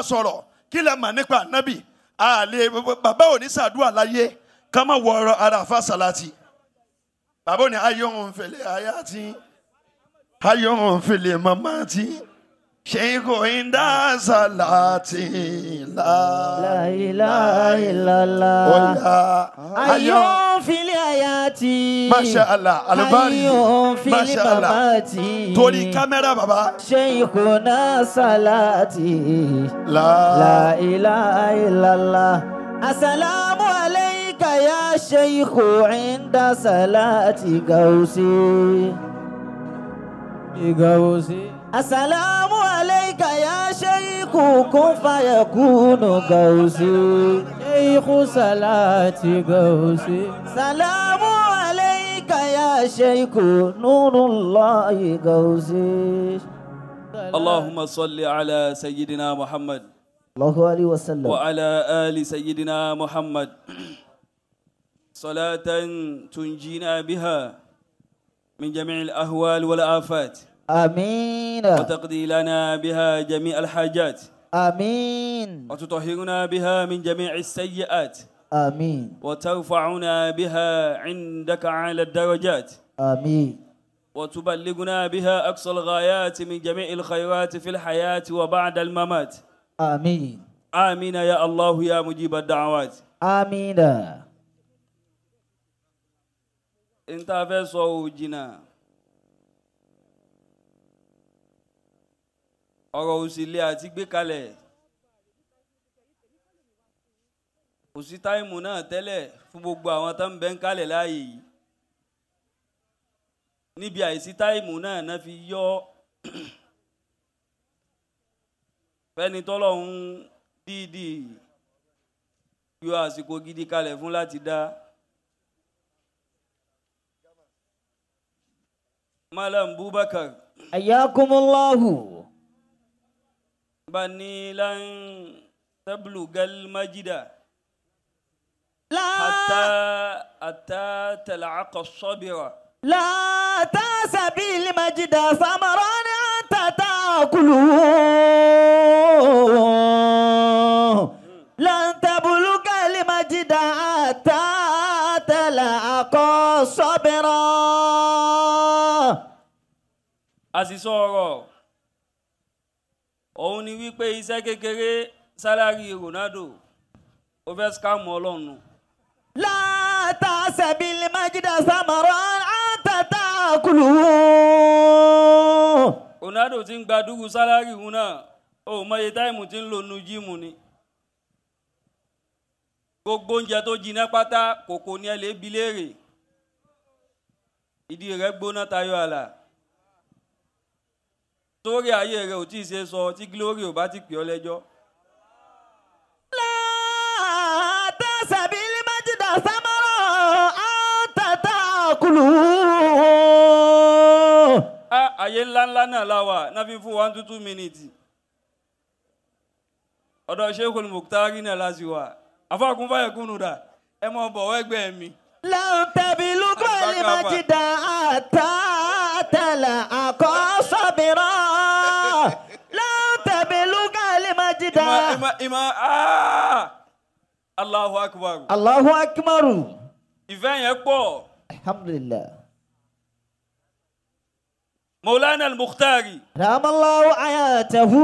máa sọ̀rọ̀ kí lẹ mọ̀ nípa ànábì? Àlè bàbá ò ní sàdúrà láyé ká má wọ ọ̀rọ̀ ara àfa sàlátì. Bàbá ò ayé òun fèlè ayé àti ayé òun fèlè màmá àti ìdá sàlátì là La ilaha illallah. ọ̀yà ayé òun. Ayọ̀ fili ayati. Masha Allah, alubari. Masha Allah. mamati. torí kámẹ́rà bàbá Sheikhuna salati. là La ilaha illallah. Assalamu alayka ya sheikhu السلام عليك يا شيخ كن فيكون غوسي شيخ صلاتي غوسي سلام عليك يا شيخ نور الله غوسي اللهم صل على سيدنا محمد. الله عليه وسلم. وعلى آل سيدنا محمد. صلاة تنجينا بها من جميع الأهوال والآفات. آمين. وتقضي لنا بها جميع الحاجات. آمين. وتطهرنا بها من جميع السيئات. آمين. وترفعنا بها عندك على الدرجات. آمين. وتبلغنا بها أقصى الغايات من جميع الخيرات في الحياة وبعد الممات. آمين. آمين يا الله يا مجيب الدعوات. آمين. انت فيصو جنا. ọ̀rọ̀ òṣèlè àti gbé kalẹ̀ kò sí táìmù náà tẹ́lẹ̀ fún gbogbo àwọn tó ń bẹ ń kalẹ̀ láàyè yìí níbi àìsí táìmù náà náà fi yọ fẹ́ni tọ́lọ́hún dídì yọ àsìkò gidi kalẹ̀ fún láti dá. Malam Bubakar. Ayakumullahu. bani lan tablugal majida لا hatta hatta tal'aqa sabira لا تأس بالمجد ثمرا أنت تأكله لن تبلغ المجد حتى تلقى صبرا àṣìṣọ ọ̀rọ̀ òun ni wípé iṣẹ́ kékeré sálárì Ronaldo ó fẹ́ skáàmù ọlọ́run. láta sẹ́bìlì májídà sàmọ̀rọ̀ àtàtà kùlù. Ronaldo ti ń gba dúró sálárì òun náà ó mọye táìmù tí ń lò nu jíìmù ni gbogbo oúnjẹ tó jiná pátá kòkò ni ẹ lè bi léèrè ìdí rẹ̀ gbóná tayọ àlà sórí ayé rẹ ò tí ì ṣe sọ tí glory ò bá ti pè ọ lẹ́jọ́. tẹ̀sẹ̀bílì méjìdá ńláńlá náà la náà fi fún one to two minutes. ọ̀dọ̀ Sheikhul Muktari náà la sì wà àfọ̀kún fàyẹ̀kúnnù dà ẹ mọ̀ bọ̀ wẹ́gbẹ́ mi. lẹ́hìn tẹ̀bí lúkọ́ ìlú méjìdá àtàtà àkọ́. ima ah Allahu akbar. Allahu akbar. Ìfẹ́ yẹn pọ̀. Alhamdulillah. Mawlana al-Mukhtari. Ramallahu ayatahu.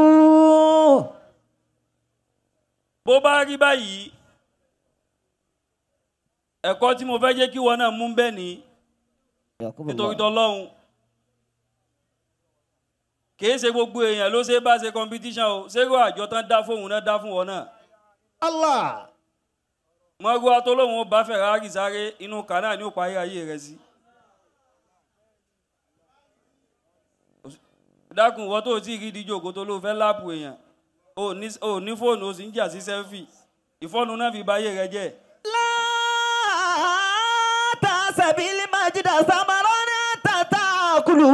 Bó bá rí báyìí, ẹ̀kọ́ tí mo fẹ́ jẹ́ kí wọn náà mú bẹ́ẹ̀ ni, nítorí tọ́lọ́hun kìí ṣe gbogbo èèyàn ló ṣe bá ṣe competition o ṣé kó àjọ tán dá fóun náà dá fún wọn náà. Allah. mọ́gbọ́n atọ́lóhùn bá Ferrari sáré inú kànáà ní òparí ayé rẹ̀ sí. dákun wọ́n tó ti rí ìdíje òkú tó ló fẹ́ láàpù èèyàn o ní fóònù o sì ń jà sí sẹ́fì ìfọ́nù náà fi báyé rẹ jẹ́. láàtà sẹ̀bílì májídà sàmárọ́ ní tàtà kùlù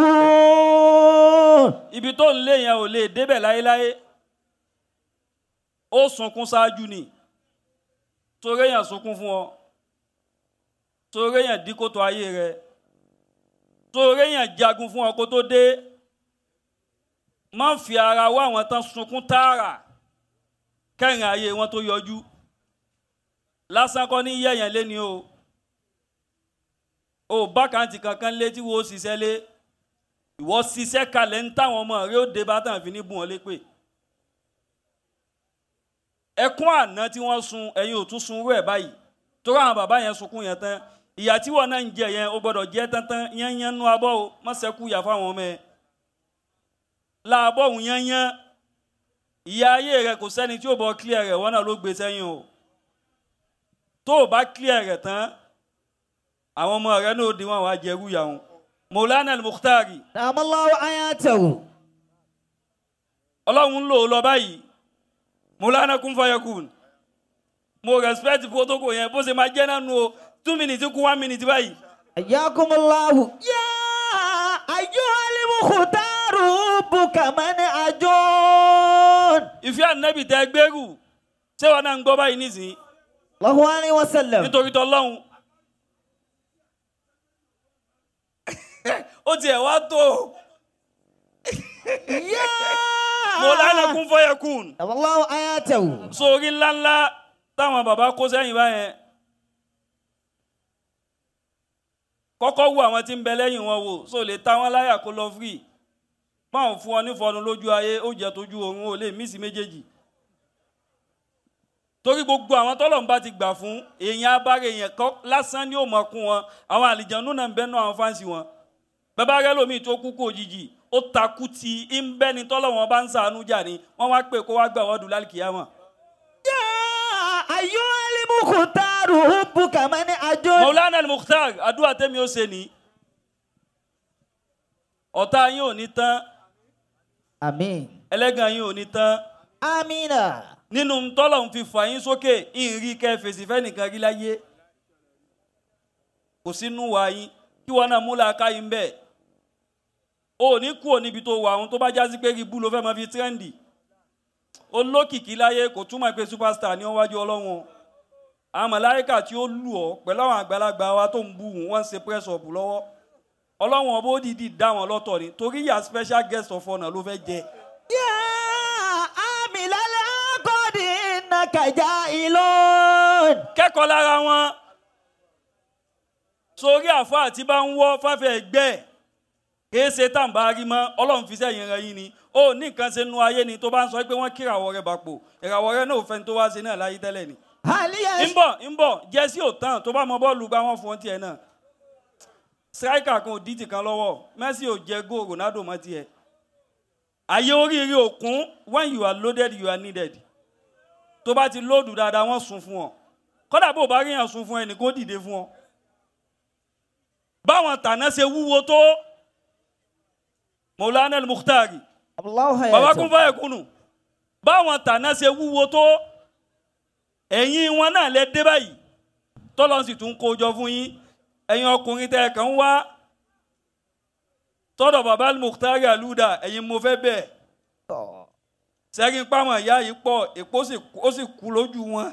ibi tó ń lé yẹn ò lè débẹ̀ láéláé. Ó sunkún ṣáájú ni. Torí èèyàn sunkún fún ọ. Torí èèyàn dí kòtò ayé rẹ. Torí èèyàn jagun fún ọ kó tó dé. Má fi ara wá àwọn tán sunkún tààrà kẹrin ayé wọn tó yọjú. Lásán kọ́ ní yẹ̀yàn lé ni o. O bákàntì kankan lé tí wo ṣiṣẹ́ lé ìwọ ṣiṣẹ́ kalẹ̀ ń táwọn ọmọ rẹ ó dé bá tàn fi ní bùn ọ́ lépè. Ẹkún àná tí wọ́n sun ẹ̀yin ò tún sun rú ẹ̀ báyìí. Torí àwọn bàbá yẹn sunkún yẹn tán. Ìyà tí wọn náà ń jẹ yẹn ó gbọ́dọ̀ jẹ tántán yányán nú abọ́ o má ṣẹ́kù yà fáwọn ọmọ ẹ̀. Láàbọ̀ òun yányán ìyá ayé rẹ kò sẹ́ni tí ó bọ́ clear rẹ̀ wọ́n náà ló gbé sẹ́yìn o. Tó o bá clear rẹ̀ tán àwọn ọmọ rẹ náà ó di wọn wá jẹrú yà wọn Mọ̀lánà Mùkútàrì. Àmọ́láwọ̀ ayátẹ̀wò. Ọlọ́run ń lò ó lọ báyìí. Mọ̀lánà kún fayakùn. Mo respect protocol yẹn bó ṣe máa jẹ́ náà nu o. Two minutes kún one minute báyìí. Ẹ̀yákùnmọ́láhù. Yá ayọ́ Alimukutaru Bukamani Ajo. Ìfẹ́ ànábì tẹ gbẹ́rù. Ṣé wọn náà ń gbọ́ báyìí nísìnyí? Lọ́hùn-ún wa ni wọ́n sẹlẹ̀. Nítorí tọ́lọ́hùn. ó tiẹ̀ wá tó o. mọ̀lánà kún fọ́yẹ kún. Allahu ayatahu. sórí ńláńlá táwọn bàbá kó sẹ́yìn báyẹn. kọ́kọ́ wo àwọn tí ń bẹ lẹ́yìn wọn wò so lè ta wọn láyà kó lọ fírì báwọn fún ọ nífọnu lójú ayé ó jẹ tójú oorun ó lè mísì méjèèjì torí gbogbo àwọn tọ́lọ́run bá ti gbà fún èèyàn abáre èèyàn kọ́ lásán ni ó mọ̀ kún wọn àwọn àlìjẹ̀nú náà ń bẹ́nu àwọn fáǹsì wọn bàbá rẹ lómi tó kú kú òjijì ó takú ti ń bẹ́ni tọ́lọ́wọ́n bá ń sàánú jà ni wọ́n wá pè kó wá gbà wọ́n dùn lálùkìyàmọ̀. yá ayọ́ alimukhtaru buka mani ajo. maulana Mukhtar adu tẹ́mi ó ṣe ni ọ̀tá yín ò ní tán. àmín. ẹlẹ́gàn yín ò ní tán. amina. nínú tọ́lọ̀ ń fi fà yín sókè ìrì kẹ́ fèsì fẹ́ nìkan rí láyé kò sínú wa yín kí wọn náà múlá ká yín bẹ́ẹ̀ o ní kúrò níbi tó wà ohun tó bá jásí pé ibú ló fẹ́ mọ fi tírẹ́ǹdì olókìkí láyé kò túmọ̀ pé superstar ní wájú ọlọ́run àmàláyíkà tí ó lù ọ́ pẹ̀lú àwọn àgbàlagbà wa tó ń bú wọn wọ́n ń ṣe press up lọ́wọ́ ọlọ́run ọba ó dá wọn lọ́tọ̀ ni torí yà special guest of honour ló fẹ́ jẹ. yá àmì lálẹ́ akọ́dì nàkàjà ìlọ́ọ̀n. kẹ́kọ̀ọ́ lára wọn sórí àfọ àti bá ń wọ́ fáfẹ́ ẹgbẹ́ ẹ̀ èsè tàǹbà rí mọ́ ọlọ́run fi sẹ́yìn rẹ yín ni. Ó ní nǹkan ṣe nu ayé ni tó bá ń sọ pé wọ́n kíràwọ̀ rẹ bàpò ìràwọ̀ rẹ náà ò tó wá ṣe náà láyé tẹ́lẹ̀ ni. ńbọ̀ ńbọ̀ jẹ́sí ò tán tó bá mọ bọ́ọ̀lù gba wọn fún ọ tiẹ̀ náà. Striker kan ò dí ti kan lọ́wọ́. Messi ò jẹ góò Ronaldo mọ́ tiẹ̀. ayé oríire òkun when you are loaded you are needed. Tó bá ti lóòdù dáadáa wọ́n sun fún ọ. Kódà bó bá ríyàn sun fún ẹnì kó dìde fún ọ. Báwọn tàná ṣe wúwo tó Maulana al-Mukhtari baba kún fáyẹ̀ kúnnù báwọn tàná ṣe wúwo tó ẹ̀yìn wọn náà lẹ dé báyìí. Tọ́lọ́ sì tún kó jọ fún yín. Ẹ̀yin ọkùnrin tẹ́ ẹ̀ kàn ń wá. Tọ́dọ̀ baba al-Mukhtari aluda ẹ̀yin mo fẹ́ bẹ́ẹ̀. Sẹ́rin páwọn ìyá yìí pọ̀ èpo ó sì kú lójú wọn.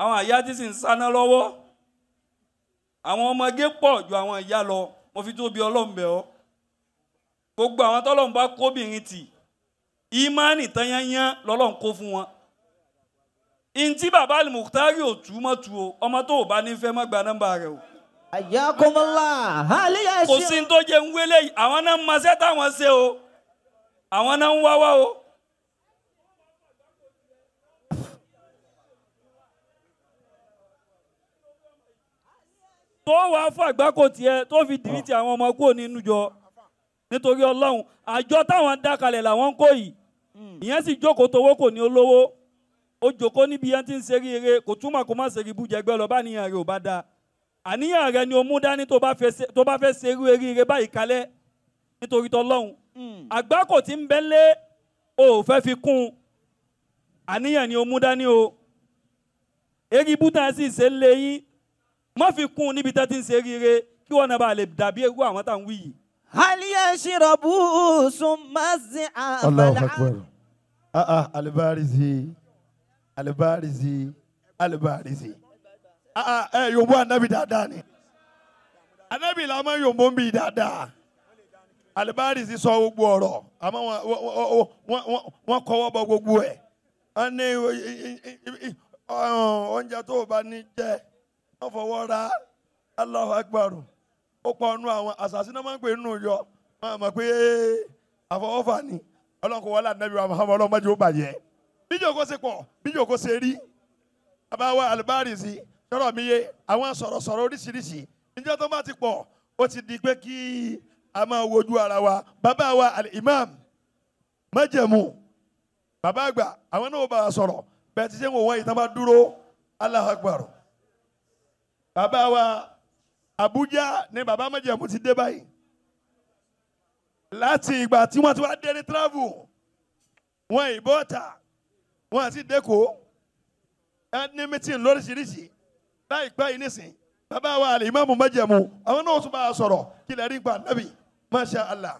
Àwọn ìyá tí sì ń sáná lọ́wọ́. Àwọn ọmọge pọ̀ ju àwọn ìyá lọ. Mo fi tó bí ọlọ́mbẹ̀ gbogbo àwọn tọ́lọ́run bá kóbìnrin tì ìmánì tanyanyan lọ́lọ́run kó fún wọn ntí bàbá alimukutari ò tú mọ́ tu o ọmọ tó o bá nífẹ̀ẹ́ mọ́ gba nọ́mbà rẹ o. àyàkùnmọ́lá àlẹ́yà ṣe. kò sí ní tó jẹ ń wélé àwọn náà ń mọṣẹ́ táwọn ṣe o àwọn náà ń wáwá o. tó wàá fún àgbákò tiẹ̀ tó fi dìrìtì àwọn ọmọ kúrò nínú jọ nítorí ọlọ́run àjọ táwọn dá kalẹ̀ làwọn ń kó yìí. Ìyẹn sì jókòó towó kò ní olówó. Ó jókòó níbi yẹn tí ń ṣe ríire kò túmọ̀ kó má ṣe rí bújẹgbẹ́ lọ bá níyàn rẹ̀ ò bá dáa. Àníyàn rẹ ni o mú dání tó bá fẹ́ ṣe- irú eríire báyìí kalẹ̀ nítorí tọlọ́hun àgbákò tí ń bẹ lé o ò fẹ́ fi kún un. Àníyàn ni o mú dání o. Eri bútà sì ṣe ń lé yín. Má fi kún un níbi tá ti ń ṣe eríire kí wọn náà bá lè dàbí irú àwọn tá à ń wí yìí aliyashirabu sumazi abala. Allahu akbar aa alibarizi alibarizi alibarizi aa ẹ yombo anabi dáadáa ni anabi la ma yombo bi dáadáa alibarizi sọ gbogbo ọ̀rọ̀ àmọ́ wọn kọ́wọ́ bọ gbogbo ẹ wọn ní oúnjẹ tó o bá ní jẹ wọn fọwọ́ ra Allahu akbar ó pọ̀ nù àwọn àṣàṣì náà máa ń pè nínú yọ wọ́n mọ̀ pé àfọwọ́fà ni. Ọlọ́kùn wọlé ànábì wa Muhammad ọlọ́mọdé ó bàjẹ́. Bíjò kó ṣe pọ̀ bíjò kó ṣe rí àbáwá alibárìsì sọ̀rọ̀ mi yé àwọn sọ̀rọ̀sọ̀rọ̀ oríṣiríṣi. Níjọ́ tó bá ti pọ̀ ó ti di pé kí a máa wojú ara wa. Bàbá wa al-imam májẹ̀mú bàbá àgbà àwọn náà bá a sọ̀rọ̀. Bẹ́ẹ̀ ti ṣe ń wò wọ́n yìí tán bá dúró Allahu bàbá wa Abuja ni bàbá májẹ̀mú ti dé báyìí. Láti ìgbà tí wọ́n ti wá dé ní travel wọ́n ìbọn ta wọ́n àti dẹ́kọ̀ọ́ ní mítìn lóríṣiríṣi. Láìpẹ́ yìí nísìn bàbá wa àlè ìmáàmù májẹ̀mú àwọn náà tún bá a sọ̀rọ̀. Kí lè rí pa nábì masha Allah